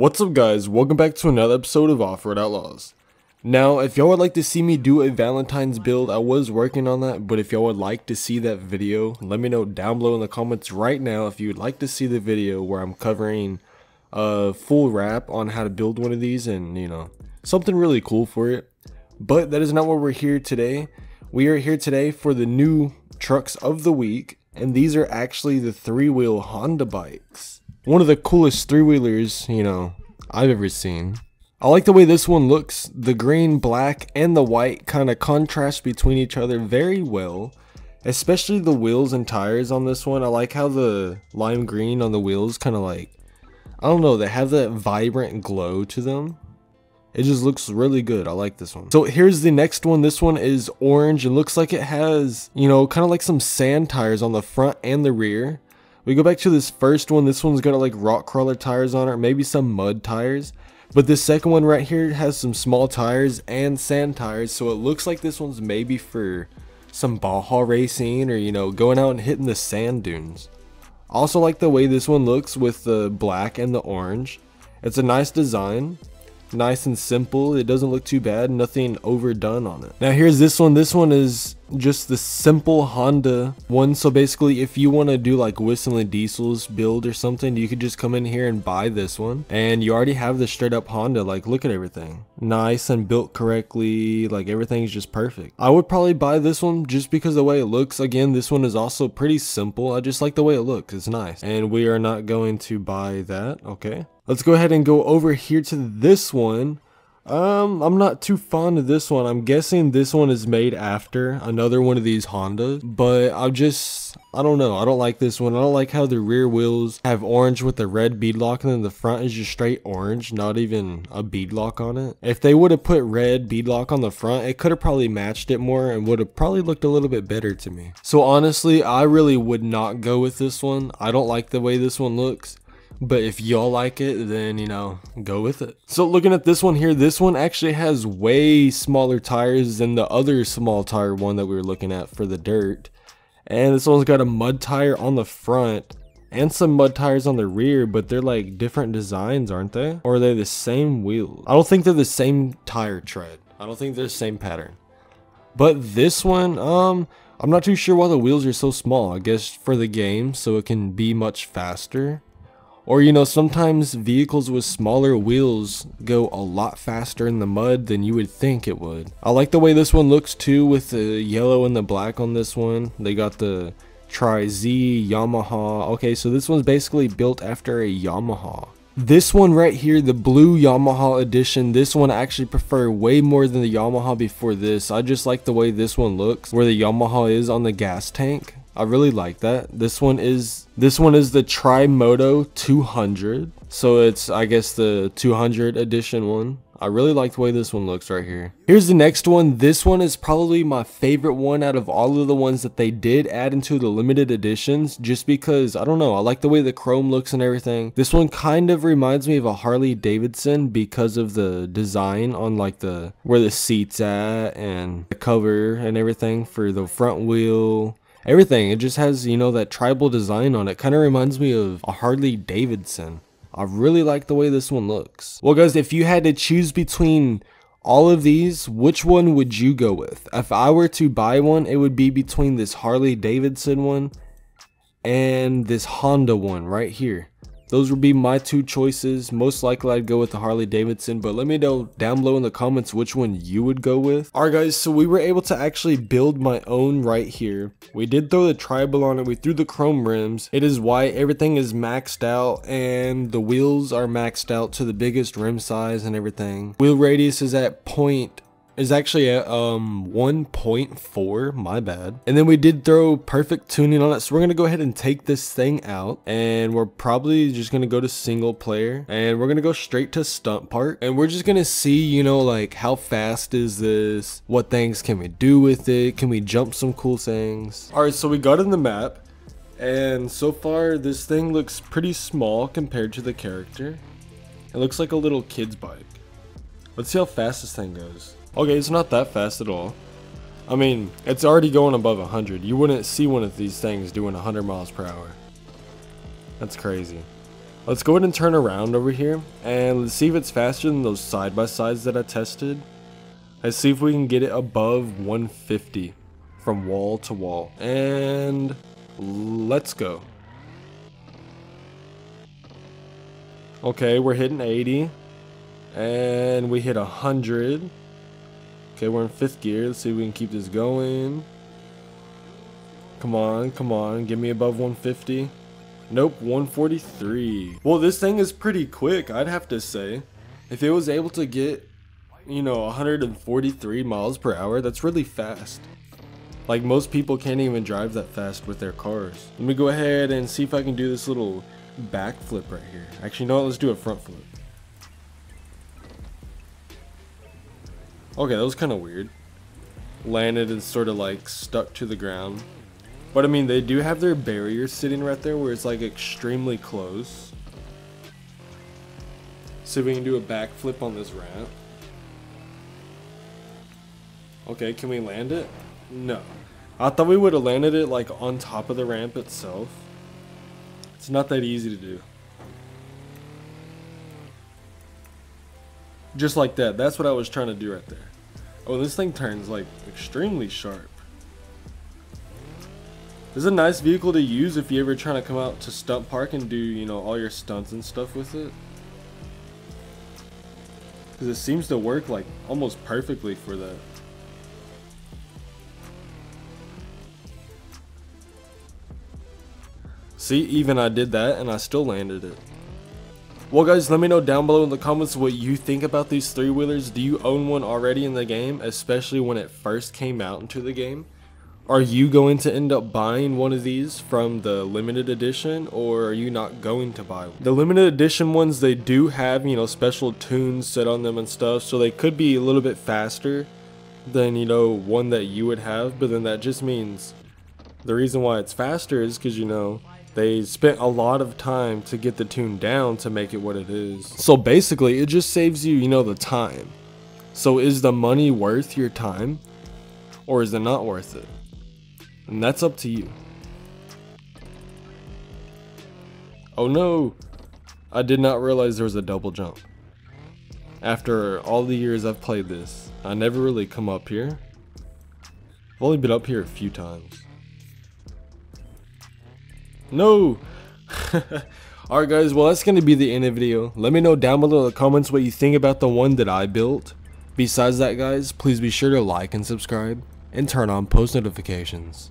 What's up guys, welcome back to another episode of Off-Road Outlaws. Now, if y'all would like to see me do a Valentine's build, I was working on that, but if y'all would like to see that video, let me know down below in the comments right now if you would like to see the video where I'm covering a full wrap on how to build one of these and, you know, something really cool for it. But that is not what we're here today. We are here today for the new trucks of the week, and these are actually the three-wheel Honda bikes one of the coolest three-wheelers, you know, I've ever seen. I like the way this one looks. The green, black, and the white kind of contrast between each other very well. Especially the wheels and tires on this one. I like how the lime green on the wheels kind of like, I don't know, they have that vibrant glow to them. It just looks really good. I like this one. So here's the next one. This one is orange. It looks like it has, you know, kind of like some sand tires on the front and the rear. We go back to this first one. This one's got like rock crawler tires on it, maybe some mud tires. But this second one right here has some small tires and sand tires. So it looks like this one's maybe for some Baja racing or, you know, going out and hitting the sand dunes. Also like the way this one looks with the black and the orange. It's a nice design nice and simple. It doesn't look too bad, nothing overdone on it. Now here's this one. This one is just the simple Honda one. So basically if you want to do like WhistlinDiesel's build or something, you could just come in here and buy this one. And you already have the straight up Honda. Like look at everything. Nice and built correctly. Like everything's just perfect. I would probably buy this one just because the way it looks. Again, this one is also pretty simple. I just like the way it looks. It's nice. And we are not going to buy that. Okay. Let's go ahead and go over here to this one. Um, I'm not too fond of this one. I'm guessing this one is made after another one of these Hondas, but I just, I don't know. I don't like this one. I don't like how the rear wheels have orange with the red beadlock and then the front is just straight orange, not even a beadlock on it. If they would have put red beadlock on the front, it could have probably matched it more and would have probably looked a little bit better to me. So honestly, I really would not go with this one. I don't like the way this one looks. But if y'all like it, then, you know, go with it. So looking at this one here, this one actually has way smaller tires than the other small tire one that we were looking at for the dirt. And this one's got a mud tire on the front and some mud tires on the rear, but they're like different designs, aren't they? Or are they the same wheels? I don't think they're the same tire tread. I don't think they're the same pattern. But this one, um, I'm not too sure why the wheels are so small. I guess for the game, so it can be much faster. Or, you know, sometimes vehicles with smaller wheels go a lot faster in the mud than you would think it would. I like the way this one looks too with the yellow and the black on this one. They got the Tri-Z, Yamaha. Okay, so this one's basically built after a Yamaha. This one right here, the blue Yamaha edition, this one I actually prefer way more than the Yamaha before this. I just like the way this one looks, where the Yamaha is on the gas tank. I really like that. This one is this one is the Trimoto 200. So it's I guess the 200 edition one. I really like the way this one looks right here. Here's the next one. This one is probably my favorite one out of all of the ones that they did add into the limited editions just because, I don't know, I like the way the chrome looks and everything. This one kind of reminds me of a Harley Davidson because of the design on like the, where the seat's at and the cover and everything for the front wheel everything. It just has, you know, that tribal design on it. Kind of reminds me of a Harley Davidson. I really like the way this one looks. Well, guys, if you had to choose between all of these, which one would you go with? If I were to buy one, it would be between this Harley Davidson one and this Honda one right here. Those would be my two choices. Most likely I'd go with the Harley Davidson, but let me know down below in the comments which one you would go with. Alright guys, so we were able to actually build my own right here. We did throw the tribal on it, we threw the chrome rims. It is white, everything is maxed out, and the wheels are maxed out to the biggest rim size and everything. Wheel radius is at point is actually at um 1.4 my bad. And then we did throw perfect tuning on it. So we're gonna go ahead and take this thing out and we're probably just gonna go to single player and we're gonna go straight to stunt park and we're just gonna see you know like how fast is this? What things can we do with it? Can we jump some cool things? All right so we got in the map and so far this thing looks pretty small compared to the character. It looks like a little kid's bike let's see how fast this thing goes Okay, it's not that fast at all. I mean, it's already going above 100. You wouldn't see one of these things doing 100 miles per hour. That's crazy. Let's go ahead and turn around over here and let's see if it's faster than those side-by-sides that I tested. Let's see if we can get it above 150 from wall to wall. And let's go. Okay, we're hitting 80. And we hit 100. Okay, we're in fifth gear. Let's see if we can keep this going. Come on, come on. Give me above 150. Nope, 143. Well, this thing is pretty quick, I'd have to say. If it was able to get, you know, 143 miles per hour, that's really fast. Like, most people can't even drive that fast with their cars. Let me go ahead and see if I can do this little backflip right here. Actually, no, let's do a front flip. Okay, that was kind of weird. Landed and sort of like stuck to the ground. But I mean, they do have their barriers sitting right there where it's like extremely close. See if we can do a backflip on this ramp. Okay, can we land it? No. I thought we would have landed it like on top of the ramp itself. It's not that easy to do. Just like that. That's what I was trying to do right there. Oh, this thing turns like extremely sharp. This is a nice vehicle to use if you're ever trying to come out to stunt park and do, you know, all your stunts and stuff with it. Because it seems to work like almost perfectly for that. See, even I did that and I still landed it. Well guys, let me know down below in the comments what you think about these three-wheelers. Do you own one already in the game, especially when it first came out into the game? Are you going to end up buying one of these from the limited edition or are you not going to buy one? The limited edition ones, they do have, you know, special tunes set on them and stuff, so they could be a little bit faster than, you know, one that you would have, but then that just means the reason why it's faster is because, you know, they spent a lot of time to get the tune down to make it what it is. So basically, it just saves you, you know, the time. So is the money worth your time? Or is it not worth it? And that's up to you. Oh no! I did not realize there was a double jump. After all the years I've played this, I never really come up here. I've only been up here a few times. No! Alright guys, well that's going to be the end of the video. Let me know down below in the comments what you think about the one that I built. Besides that guys, please be sure to like and subscribe, and turn on post notifications.